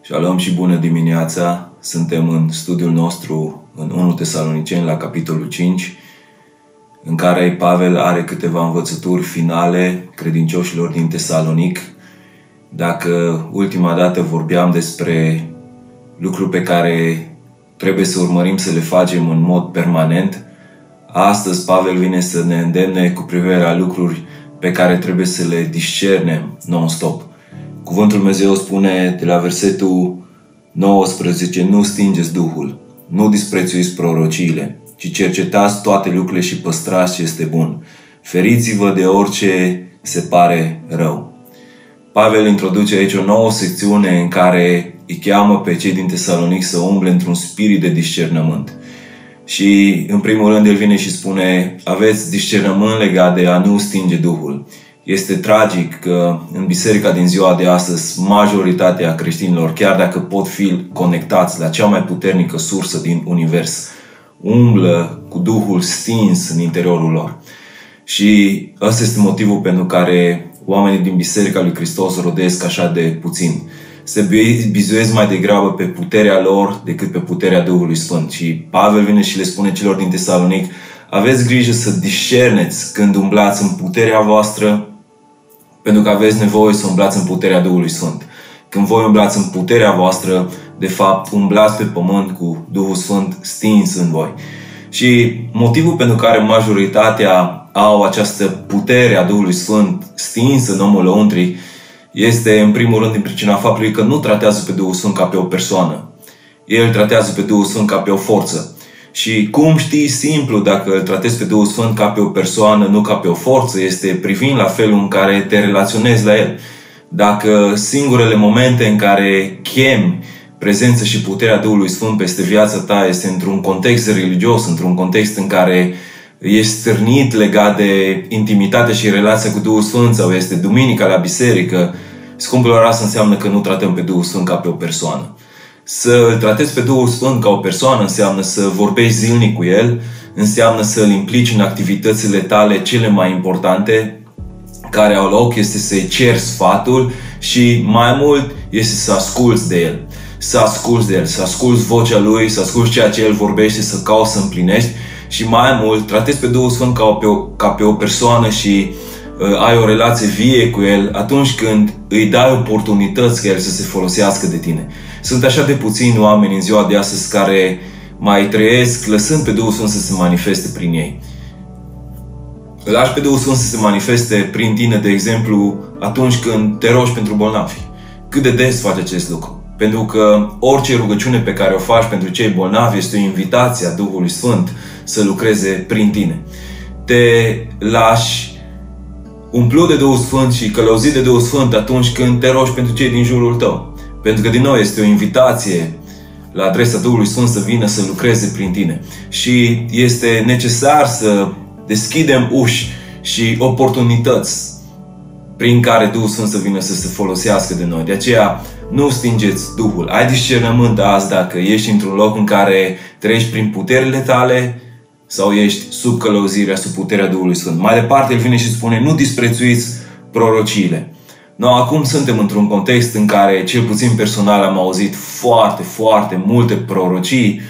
Shalom și bună dimineața! Suntem în studiul nostru în 1 Tesaloniceni la capitolul 5 în care Pavel are câteva învățături finale credincioșilor din Tesalonic. Dacă ultima dată vorbeam despre lucruri pe care trebuie să urmărim să le facem în mod permanent, astăzi Pavel vine să ne îndemne cu privire la lucruri pe care trebuie să le discernem non-stop. Cuvântul Dumnezeu spune de la versetul 19, nu stingeți Duhul, nu disprețuiți prorociile, ci cercetați toate lucrurile și păstrați ce este bun. Feriți-vă de orice se pare rău. Pavel introduce aici o nouă secțiune în care îi cheamă pe cei din Tesalonic să umble într-un spirit de discernământ. Și în primul rând el vine și spune aveți discernământ legat de a nu stinge Duhul. Este tragic că în biserica din ziua de astăzi majoritatea creștinilor, chiar dacă pot fi conectați la cea mai puternică sursă din univers, umblă cu Duhul stins în interiorul lor. Și ăsta este motivul pentru care oamenii din Biserica lui Hristos rodesc așa de puțin. Se bizuiesc mai degrabă pe puterea lor decât pe puterea Duhului Sfânt. Și Pavel vine și le spune celor din Tesalonic, aveți grijă să discerneți când umblați în puterea voastră, pentru că aveți nevoie să umblați în puterea Duhului Sfânt. Când voi umblați în puterea voastră, de fapt, umblați pe pământ cu Duhul Sfânt stins în voi. Și motivul pentru care majoritatea au această putere a Duhului Sfânt stins în omul lăuntrii este, în primul rând, din pricina faptului că nu tratează pe Duhul Sfânt ca pe o persoană. El tratează pe Duhul Sfânt ca pe o forță. Și cum știi simplu dacă îl tratezi pe Duhul Sfânt ca pe o persoană, nu ca pe o forță, este privind la felul în care te relaționezi la El. Dacă singurele momente în care chem prezența și puterea Duhului Sfânt peste viața ta este într-un context religios, într-un context în care ești stârnit legat de intimitate și relația cu Duhul Sfânt sau este duminica la biserică, scumpilor, asta înseamnă că nu tratăm pe Duhul Sfânt ca pe o persoană. Să îl tratezi pe Duhul Sfânt ca o persoană înseamnă să vorbești zilnic cu El, înseamnă să îl implici în activitățile tale cele mai importante care au loc, este să-i ceri sfatul și mai mult este să asculți de El. Să asculți de El, să asculți vocea Lui, să asculți ceea ce El vorbește, să cauți să împlinești și mai mult tratezi pe Duhul Sfânt ca pe o, ca pe o persoană și uh, ai o relație vie cu El atunci când îi dai oportunități ca El să se folosească de tine. Sunt așa de puțini oameni în ziua de astăzi care mai trăiesc lăsând pe Duhul Sfânt să se manifeste prin ei. Îl lași pe Duhul Sfânt să se manifeste prin tine, de exemplu, atunci când te rogi pentru bolnavi. Cât de des faci acest lucru? Pentru că orice rugăciune pe care o faci pentru cei bolnavi este o invitație a Duhului Sfânt să lucreze prin tine. Te lași umplut de Duhul Sfânt și călăuzit de Duhul Sfânt atunci când te rogi pentru cei din jurul tău. Pentru că, din nou, este o invitație la adresa Duhului Sfânt să vină să lucreze prin tine. Și este necesar să deschidem uși și oportunități prin care Duhul Sfânt să vină să se folosească de noi. De aceea, nu stingeți Duhul. Ai discernământ azi dacă ești într-un loc în care treci prin puterile tale sau ești sub călăuzirea, sub puterea Duhului Sfânt. Mai departe, el vine și spune, nu disprețuiți prorociile. Noi acum suntem într-un context în care, cel puțin personal, am auzit foarte, foarte multe prorocii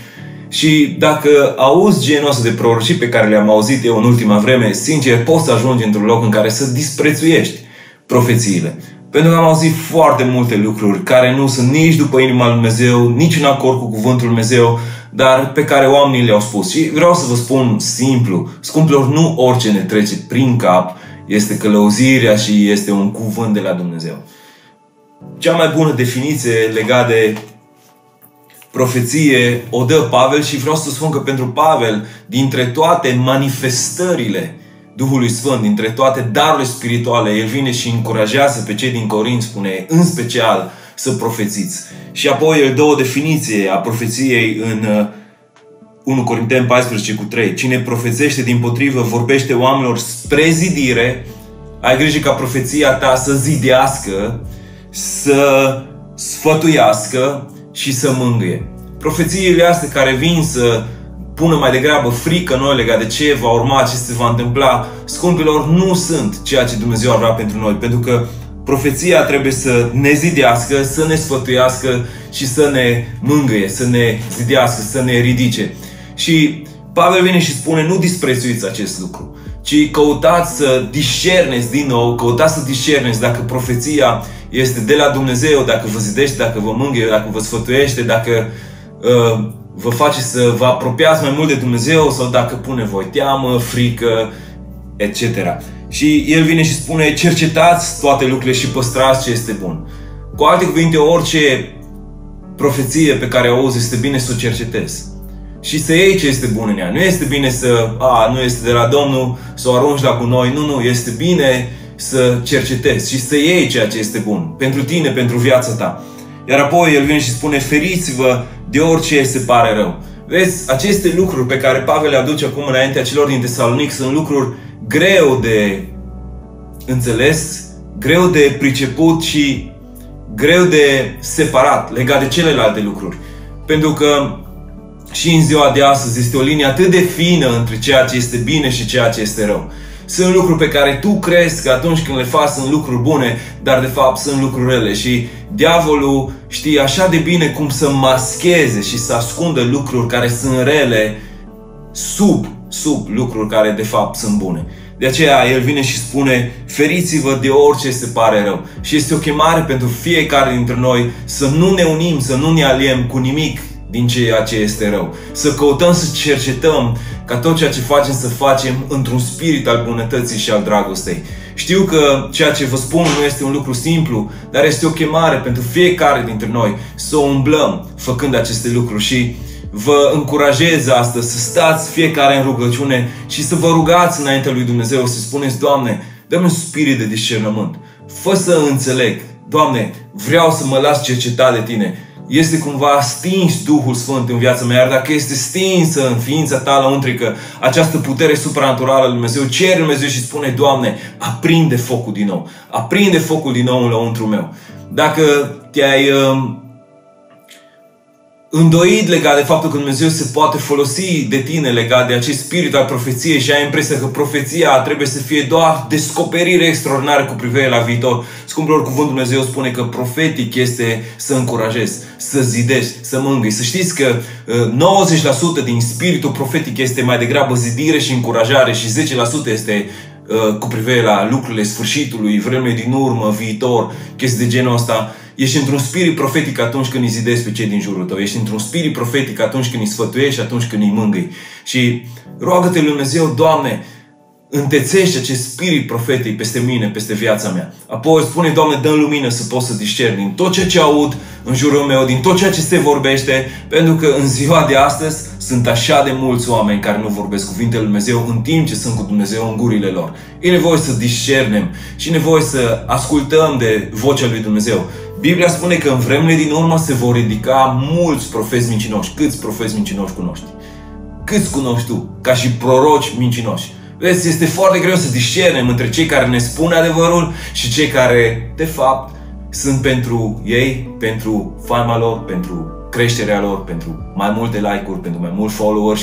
și dacă auzi genul ăsta de prorocii pe care le-am auzit eu în ultima vreme, sincer, poți să ajungi într-un loc în care să disprețuiești profețiile. Pentru că am auzit foarte multe lucruri care nu sunt nici după inima lui Dumnezeu, nici în acord cu cuvântul lui Dumnezeu, dar pe care oamenii le-au spus. Și vreau să vă spun simplu, scumpilor, nu orice ne trece prin cap este călăuzirea și este un cuvânt de la Dumnezeu. Cea mai bună definiție legată de profeție o dă Pavel și vreau să spun că pentru Pavel, dintre toate manifestările Duhului Sfânt, dintre toate darurile spirituale, el vine și încurajează pe cei din Corint, spune, în special, să profețiți. Și apoi el dă o definiție a profeției în 1 uh, Corinteni 14 cu 3. Cine profețește din potrivă vorbește oamenilor spre zidire, ai grijă ca profeția ta să zidească, să sfătuiască și să mângâie. Profețiile astea care vin să pună mai degrabă frică noi legat de ce va urma, ce se va întâmpla. Scumpilor, nu sunt ceea ce Dumnezeu ar vrea pentru noi, pentru că profeția trebuie să ne zidească, să ne sfătuiască și să ne mângâie, să ne zidească, să ne ridice. Și Pavel vine și spune, nu disprețuiți acest lucru, ci căutați să discerneți din nou, căutați să discerneți dacă profeția este de la Dumnezeu, dacă vă zidește, dacă vă mângâie, dacă vă sfătuiește, dacă uh, vă face să vă apropiați mai mult de Dumnezeu sau dacă pune voi teamă, frică, etc. Și el vine și spune, cercetați toate lucrurile și păstrați ce este bun. Cu alte cuvinte, orice profeție pe care o auzi este bine să o cercetezi. Și să iei ce este bun în ea. Nu este bine să, a, nu este de la Domnul, să o arunci la noi. Nu, nu, este bine să cercetezi și să iei ceea ce este bun. Pentru tine, pentru viața ta. Iar apoi el vine și spune, feriți-vă de orice se pare rău. Vezi, aceste lucruri pe care Pavel le aduce acum înaintea celor din Tesalonic sunt lucruri greu de înțeles, greu de priceput și greu de separat legat de celelalte lucruri. Pentru că și în ziua de astăzi este o linie atât de fină între ceea ce este bine și ceea ce este rău. Sunt lucruri pe care tu crezi că atunci când le faci sunt lucruri bune, dar de fapt sunt lucruri rele. Și diavolul știe așa de bine cum să mascheze și să ascundă lucruri care sunt rele sub, sub lucruri care de fapt sunt bune. De aceea el vine și spune, feriți-vă de orice se pare rău. Și este o chemare pentru fiecare dintre noi să nu ne unim, să nu ne aliem cu nimic din ceea ce este rău. Să căutăm să cercetăm ca tot ceea ce facem să facem într-un spirit al bunătății și al dragostei. Știu că ceea ce vă spun nu este un lucru simplu, dar este o chemare pentru fiecare dintre noi să o umblăm făcând aceste lucruri și vă încurajez astăzi să stați fiecare în rugăciune și să vă rugați înaintea lui Dumnezeu, să spuneți, Doamne, dă-mi un spirit de discernământ. Fă să înțeleg. Doamne, vreau să mă las cercetat de Tine este cumva stins Duhul Sfânt în viața mea, iar dacă este stinsă în ființa ta la untrică această putere supranaturală lui Dumnezeu, cere Dumnezeu și spune, Doamne, aprinde focul din nou. Aprinde focul din nou în lăuntru meu. Dacă te-ai uh, îndoit legat de faptul că Dumnezeu se poate folosi de tine legat de acest spirit al profeției și ai impresia că profeția trebuie să fie doar descoperire extraordinară cu privire la viitor. Scumpilor, cuvântul Dumnezeu spune că profetic este să încurajezi, să zidești, să mângâi. Să știți că 90% uh, din spiritul profetic este mai degrabă zidire și încurajare și 10% este uh, cu privire la lucrurile sfârșitului, vremea din urmă, viitor, chestii de genul ăsta. Ești într-un spirit profetic atunci când îi zidezi pe cei din jurul tău. Ești într-un spirit profetic atunci când îi sfătuiești și atunci când îi mângâi. Și roagă-te lui Dumnezeu, Doamne, întețește acest spirit profetic peste mine, peste viața mea. Apoi spune, Doamne, dă lumină să pot să discern din tot ceea ce aud în jurul meu, din tot ceea ce se vorbește, pentru că în ziua de astăzi sunt așa de mulți oameni care nu vorbesc cuvintele lui Dumnezeu în timp ce sunt cu Dumnezeu în gurile lor. E nevoie să discernem și e nevoie să ascultăm de vocea lui Dumnezeu. Biblia spune că în vremele din urmă se vor ridica mulți profeți mincinoși. Câți profeți mincinoși cunoști? Câți cunoști tu? Ca și proroci mincinoși. Vezi, este foarte greu să discernem între cei care ne spun adevărul și cei care, de fapt, sunt pentru ei, pentru fama lor, pentru creșterea lor, pentru mai multe like-uri, pentru mai mulți followers.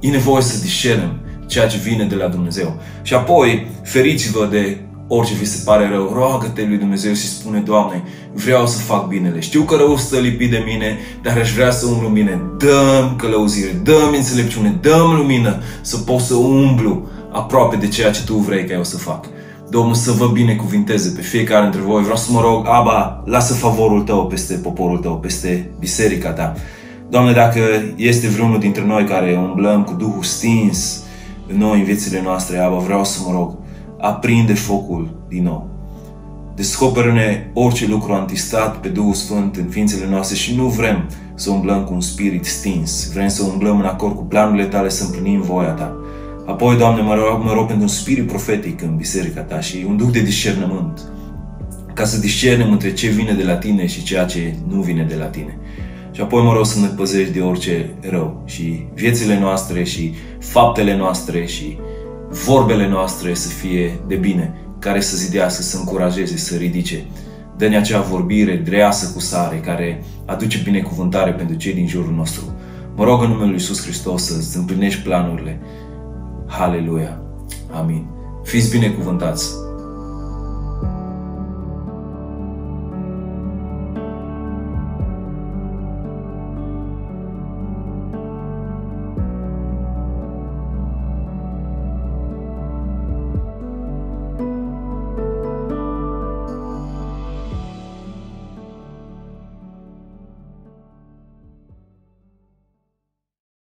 E nevoie să discernem ceea ce vine de la Dumnezeu. Și apoi, feriți-vă de orice vi se pare rău, roagă-te lui Dumnezeu și spune, Doamne, vreau să fac binele. Știu că rău stă lipit de mine, dar aș vrea să umblu bine. Dă-mi călăuzire, dă-mi înțelepciune, dă-mi lumină să pot să umblu aproape de ceea ce Tu vrei ca eu să fac. Domnul să vă binecuvinteze pe fiecare dintre voi. Vreau să mă rog, Aba, lasă favorul Tău peste poporul Tău, peste biserica Ta. Doamne, dacă este vreunul dintre noi care umblăm cu Duhul stins în noi în viețile noastre, Aba, vreau să mă rog, aprinde focul din nou. Descoperă-ne orice lucru antistat pe Duhul Sfânt în ființele noastre și nu vrem să umblăm cu un spirit stins. Vrem să umblăm în acord cu planurile tale, să împlinim voia ta. Apoi, Doamne, mă rog, mă rog pentru un spirit profetic în biserica ta și un duc de discernământ. Ca să discernem între ce vine de la tine și ceea ce nu vine de la tine. Și apoi mă rog să ne păzești de orice rău și viețile noastre și faptele noastre și vorbele noastre să fie de bine, care să zidească, să încurajeze, să ridice. Dă-ne acea vorbire dreasă cu sare, care aduce binecuvântare pentru cei din jurul nostru. Mă rog în numele Lui Iisus Hristos să-ți împlinești planurile. Haleluia. Amin. Fiți binecuvântați.